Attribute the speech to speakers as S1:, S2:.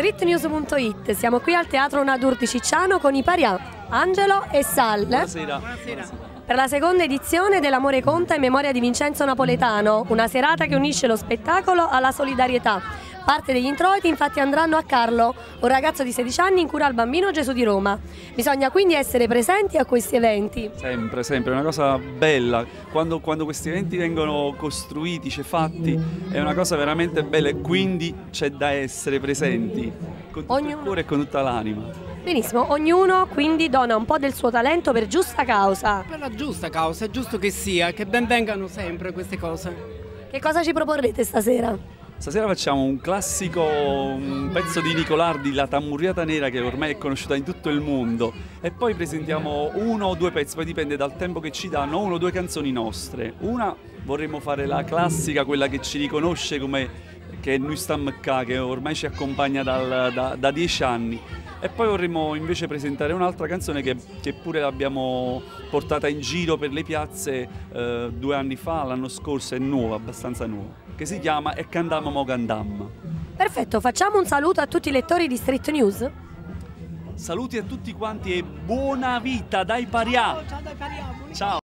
S1: streetnews.it. Siamo qui al Teatro Nadur di Cicciano con i Parià, Angelo e Sal.
S2: Buonasera.
S1: Per la seconda edizione dell'Amore Conta in memoria di Vincenzo Napoletano, una serata che unisce lo spettacolo alla solidarietà. Parte degli introiti infatti andranno a Carlo, un ragazzo di 16 anni in cura al bambino Gesù di Roma. Bisogna quindi essere presenti a questi eventi.
S2: Sempre, sempre, è una cosa bella. Quando, quando questi eventi vengono costruiti, c'è fatti, è una cosa veramente bella e quindi c'è da essere presenti con tutto
S1: Ognuno-
S2: il cuore e con tutta l'anima.
S1: Benissimo, ognuno quindi dona un po' del suo talento per giusta causa.
S3: Per la giusta causa, è giusto che sia, che ben vengano sempre queste cose.
S1: Che cosa ci proporrete stasera?
S2: Stasera facciamo un classico un pezzo di Nicolardi, La Tammurriata Nera, che ormai è conosciuta in tutto il mondo. E poi presentiamo uno o due pezzi, poi dipende dal tempo che ci danno, uno o due canzoni nostre. Una vorremmo fare la classica, quella che ci riconosce come che è Noi Stam K, che ormai ci accompagna dal- da, da dieci anni. E poi vorremmo invece presentare un'altra canzone che, che pure l'abbiamo portata in giro per le piazze eh, due anni fa, l'anno scorso, è nuova, abbastanza nuova, che si chiama E Candamma Mo.
S1: Perfetto, facciamo un saluto a tutti i lettori di Street News.
S2: Saluti a tutti quanti e buona vita dai Parià! Ciao!